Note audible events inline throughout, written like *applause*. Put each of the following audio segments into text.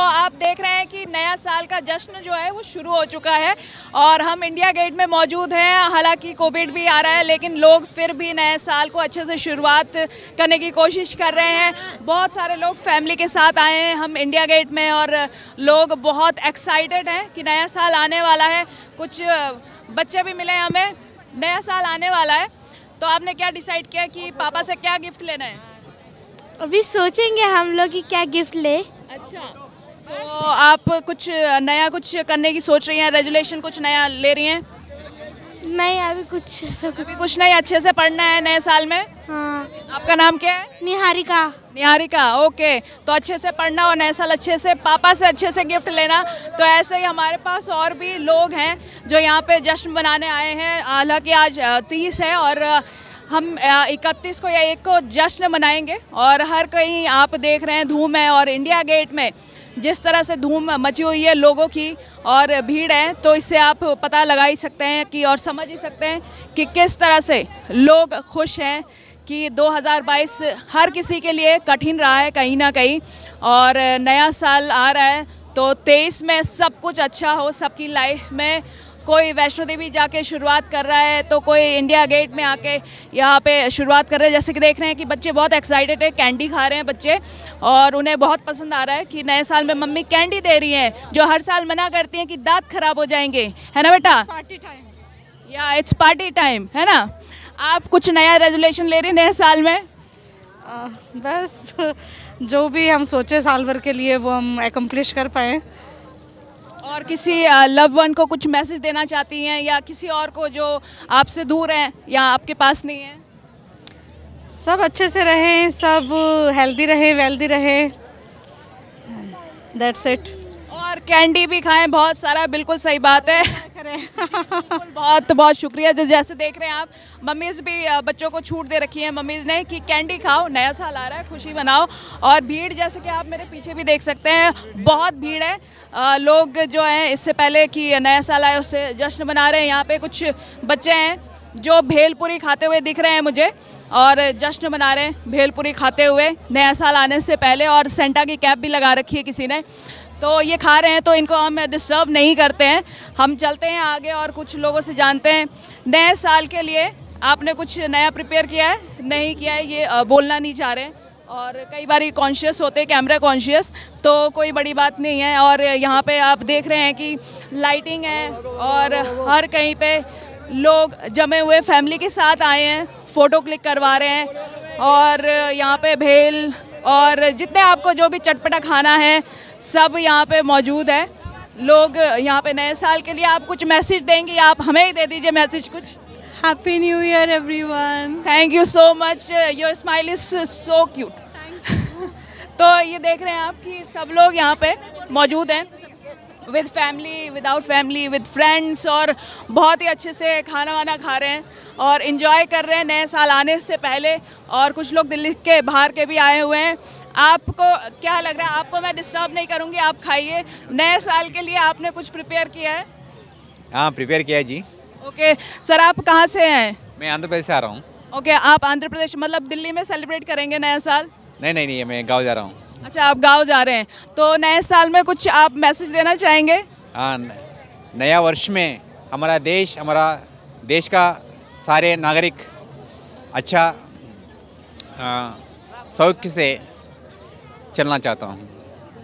आप देख रहे हैं कि नया साल का जश्न जो है वो शुरू हो चुका है और हम इंडिया गेट में मौजूद हैं। हालाँकि कोविड भी आ रहा है लेकिन लोग फिर भी नए साल को अच्छे से शुरुआत करने की कोशिश कर रहे हैं। बहुत सारे लोग फैमिली के साथ आए हैं हम इंडिया गेट में और लोग बहुत एक्साइटेड हैं कि नया साल आने वाला है। कुछ बच्चे भी मिले हमें नया साल आने वाला है। तो आपने क्या डिसाइड किया कि पापा से क्या गिफ्ट लेना है? अभी सोचेंगे हम लोग कि क्या गिफ्ट ले। अच्छा। तो आप कुछ नया कुछ करने की सोच रही हैं? रेजुलेशन कुछ नया ले रही हैं? नहीं अभी कुछ ऐसा कुछ अभी कुछ नहीं अच्छे से पढ़ना है नए साल में? हाँ। आपका नाम क्या है? निहारिका। निहारिका ओके। तो अच्छे से पढ़ना और नए साल अच्छे से पापा से अच्छे से गिफ्ट लेना। तो ऐसे ही हमारे पास और भी लोग हैं जो यहाँ पे जश्न मनाने आए हैं। हालाँकि आज तीस है और हम इकतीस को या एक को जश्न मनाएँगे। और हर कहीं आप देख रहे हैं धूम है और इंडिया गेट में। जिस तरह से धूम मची हुई है लोगों की और भीड़ है तो इससे आप पता लगा ही सकते हैं कि और समझ ही सकते हैं कि किस तरह से लोग खुश हैं कि 2022 हर किसी के लिए कठिन रहा है कहीं ना कहीं। और नया साल आ रहा है तो 23 में सब कुछ अच्छा हो, सबकी लाइफ में कोई वैष्णो देवी जाके शुरुआत कर रहा है तो कोई इंडिया गेट में आके यहाँ पे शुरुआत कर रहे हैं। जैसे कि देख रहे हैं कि बच्चे बहुत एक्साइटेड है कैंडी खा रहे हैं बच्चे और उन्हें बहुत पसंद आ रहा है कि नए साल में मम्मी कैंडी दे रही हैं जो हर साल मना करती हैं कि दांत खराब हो जाएँगे। है ना बेटा? पार्टी टाइम या इट्स पार्टी टाइम है ना? आप कुछ नया रेजुलेशन ले रही नए साल में? बस जो भी हम सोचे साल भर के लिए वो हम एकम्प्लिश कर पाए। और किसी लव वन को कुछ मैसेज देना चाहती हैं या किसी और को जो आपसे दूर हैं या आपके पास नहीं है? सब अच्छे से रहें सब हेल्दी रहें वेल्दी रहें। दैट्स इट और कैंडी भी खाएँ बहुत सारा बिल्कुल सही बात है। बिल्कुल, बहुत बहुत शुक्रिया। जो जैसे देख रहे हैं आप मम्मीज भी बच्चों को छूट दे रखी है। मम्मीज ने कि कैंडी खाओ नया साल आ रहा है खुशी मनाओ। और भीड़ जैसे कि आप मेरे पीछे भी देख सकते हैं बहुत भीड़ है। लोग जो हैं इससे पहले कि नया साल आए उससे जश्न मना रहे हैं। यहाँ पे कुछ बच्चे हैं जो भेलपुरी खाते हुए दिख रहे हैं मुझे और जश्न मना रहे हैं भेलपुरी खाते हुए। नया साल आने से पहले और सेंटा की कैप भी लगा रखी है किसी ने। तो ये खा रहे हैं तो इनको हम डिस्टर्ब नहीं करते हैं। हम चलते हैं आगे और कुछ लोगों से जानते हैं। नए साल के लिए आपने कुछ नया प्रिपेयर किया है? नहीं किया है, ये बोलना नहीं चाह रहे। और कई बार कॉन्शियस होते हैं कैमरा कॉन्शियस तो कोई बड़ी बात नहीं है। और यहाँ पे आप देख रहे हैं कि लाइटिंग है और हर कहीं पे लोग जमे हुए फैमिली के साथ आए हैं फ़ोटो क्लिक करवा रहे हैं। और यहाँ पे भेल और जितने आपको जो भी चटपटा खाना है सब यहाँ पे मौजूद है। लोग यहाँ पे नए साल के लिए आप कुछ मैसेज देंगे आप हमें ही दे दीजिए मैसेज कुछ। Happy new year everyone thank you so much your smile is so cute तो ये देख रहे हैं आप कि सब लोग यहाँ पे मौजूद हैं। With family without family with friends और बहुत ही अच्छे से खाना वाना खा रहे हैं और इन्जॉय कर रहे हैं नए साल आने से पहले और कुछ लोग दिल्ली के बाहर के भी आए हुए हैं। आपको क्या लग रहा है? आपको मैं डिस्टर्ब नहीं करूँगी आप खाइए। नए साल के लिए आपने कुछ प्रिपेयर किया है? हाँ प्रिपेयर किया है जी। ओके सर आप कहाँ से हैं? मैं आंध्र प्रदेश से आ रहा हूँ। ओके आप आंध्र प्रदेश मतलब दिल्ली में सेलिब्रेट करेंगे नया साल? नहीं नहीं नहीं मैं गाँव जा रहा हूँ। अच्छा आप गाँव जा रहे हैं। तो नए साल में कुछ आप मैसेज देना चाहेंगे? हाँ नया वर्ष में हमारा देश हमारा देश का सारे नागरिक अच्छा सौख्य से चलना चाहता हूँ।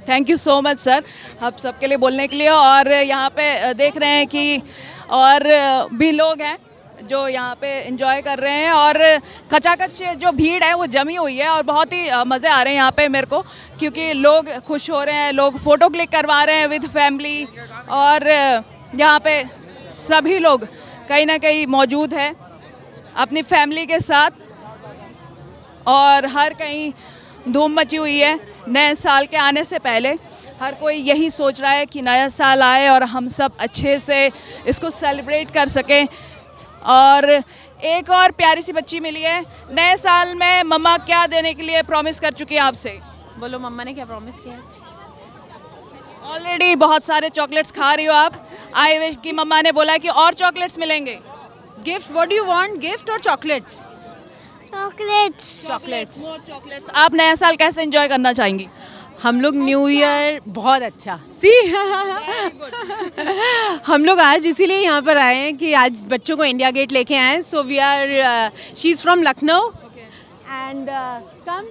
Thank you so much sir आप सबके लिए बोलने के लिए और यहाँ पे देख रहे हैं कि और भी लोग हैं। जो यहाँ पे एंजॉय कर रहे हैं और खचाखच जो भीड़ है वो जमी हुई है और बहुत ही मज़े आ रहे हैं यहाँ पे मेरे को, क्योंकि लोग खुश हो रहे हैं, लोग फ़ोटो क्लिक करवा रहे हैं विद फैमिली और यहाँ पे सभी लोग कहीं ना कहीं मौजूद है अपनी फैमिली के साथ और हर कहीं धूम मची हुई है नए साल के आने से पहले। हर कोई यही सोच रहा है कि नया साल आए और हम सब अच्छे से इसको सेलिब्रेट कर सकें। और एक और प्यारी सी बच्ची मिली है नए साल में मम्मा क्या देने के लिए प्रॉमिस कर चुकी है आपसे? बोलो मम्मा ने क्या प्रॉमिस किया? ऑलरेडी बहुत सारे चॉकलेट्स खा रही हो आप। आई विश की मम्मा ने बोला कि और चॉकलेट्स मिलेंगे। Gift what do you want gift और चॉकलेट्स चॉकलेट्स चॉकलेट्स आप नया साल कैसे एंजॉय करना चाहेंगी? हम लोग न्यू ईयर बहुत अच्छा। सी? *laughs* हम लोग आज इसीलिए यहाँ पर आए हैं कि आज बच्चों को इंडिया गेट लेके आए so we are she is from Lucknow and come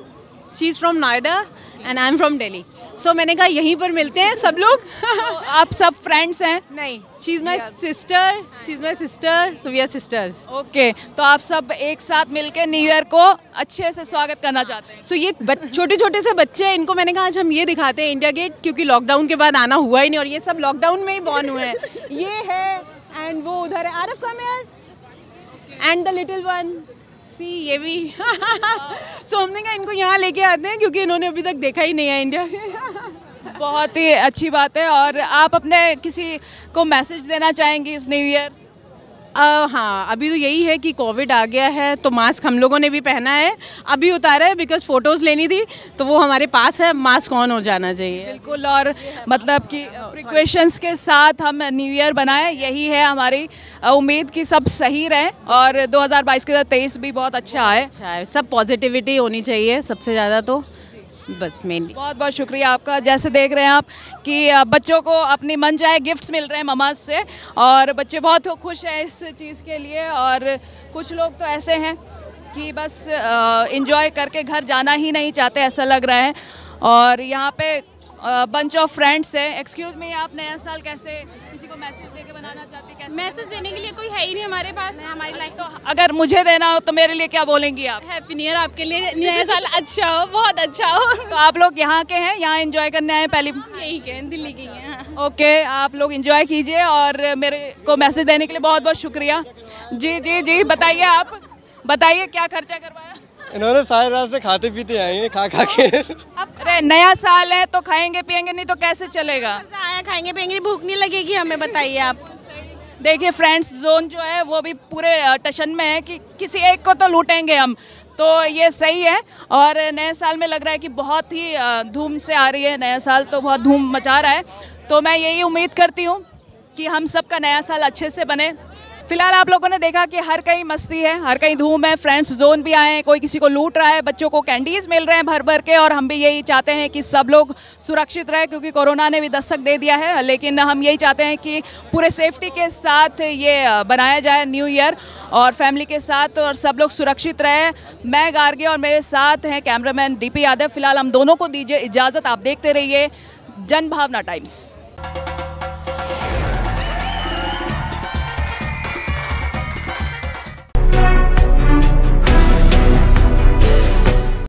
she is from Noida and I am from Delhi so मैंने कहा यहीं पर मिलते हैं सब लोग? *laughs* आप सब फ्रेंड्स हैं? नहीं। She is my sister she is my sister so we are sisters okay तो आप सब एक साथ मिलके न्यू ईयर को अच्छे से स्वागत करना चाहते हैं। सो so, ये छोटे छोटे से बच्चे हैं इनको मैंने कहा आज हम ये दिखाते हैं इंडिया गेट क्योंकि लॉकडाउन के बाद आना हुआ ही नहीं और ये सब लॉकडाउन में ही बॉर्न हुए हैं। *laughs* ये है एंड वो उधर है। आरफ come and the little one see ये भी *laughs* सो हमने कहा इनको यहाँ लेके आते हैं क्योंकि इन्होंने अभी तक देखा ही नहीं है इंडिया बहुत ही अच्छी बात है और आप अपने किसी को मैसेज देना चाहेंगे इस न्यू ईयर Uh, हाँ अभी तो यही है कि कोविड आ गया है तो मास्क हम लोगों ने भी पहना है। अभी उतारा है बिकॉज़ फ़ोटोज़ लेनी थी तो वो हमारे पास है मास्क ऑन हो जाना चाहिए। बिल्कुल और मतलब कि प्रिकॉशंस के साथ हम न्यू ईयर बनाएँ यही है हमारी उम्मीद कि सब सही रहें और 2022 के साथ तेईस भी बहुत अच्छा आए। अच्छा है सब पॉजिटिविटी होनी चाहिए सबसे ज़्यादा तो। बस मेनली बहुत बहुत शुक्रिया आपका। जैसे देख रहे हैं आप कि बच्चों को अपनी मन चाहे गिफ्ट्स मिल रहे हैं ममाज से, और बच्चे बहुत खुश हैं इस चीज़ के लिए, और कुछ लोग तो ऐसे हैं कि बस इंजॉय करके घर जाना ही नहीं चाहते, ऐसा लग रहा है। और यहाँ पे बंच ऑफ़ फ्रेंड्स है। एक्सक्यूज मी आप नया साल कैसे, किसी को मैसेज के बनाना चाहते हैं कैसे मैसेज देने के लिए कोई है ही नहीं हमारे पास हमारी लाइफ तो अगर मुझे देना हो तो मेरे लिए क्या बोलेंगी आप? हैप्पी न्यू ईयर आपके लिए नया साल अच्छा हो बहुत अच्छा हो। *laughs* तो आप लोग यहाँ के हैं यहाँ एंजॉय करने आए पहली यही कहें दिल्ली की हैं ओके आप लोग एंजॉय कीजिए और मेरे को मैसेज देने के लिए बहुत बहुत शुक्रिया। जी जी जी बताइए आप बताइए क्या खर्चा करवाया? इन्होंने सारे रास्ते खाते पीते आए हैं खा खा के। अरे नया साल है तो खाएँगे पिएँगे नहीं तो कैसे चलेगा? आया खाएँगे पिएँगे भूख नहीं लगेगी हमें बताइए आप। देखिए फ्रेंड्स जोन जो है, वो भी पूरे टशन में है कि किसी एक को तो लूटेंगे हम। तो ये सही है और नए साल में लग रहा है कि बहुत ही धूम से आ रही है नया साल तो बहुत धूम मचा रहा है। तो मैं यही उम्मीद करती हूँ कि हम सब का नया साल अच्छे से बने। फ़िलहाल आप लोगों ने देखा कि हर कहीं मस्ती है, हर कहीं धूम है फ्रेंड्स जोन भी आए हैं, कोई किसी को लूट रहा है, बच्चों को कैंडीज मिल रहे हैं भर भर के और हम भी यही चाहते हैं कि सब लोग सुरक्षित रहे क्योंकि कोरोना ने भी दस्तक दे दिया है, लेकिन हम यही चाहते हैं कि पूरे सेफ्टी के साथ ये बनाया जाए न्यू ईयर और फैमिली के साथ और सब लोग सुरक्षित रहे। मैं गार्गे और मेरे साथ हैं कैमरामैन डीपी यादव। फ़िलहाल हम दोनों को दीजिए इजाज़त, आप देखते रहिए जन भावना टाइम्स।